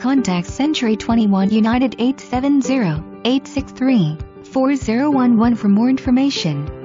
contact Century 21 United 870-863-4011 for more information.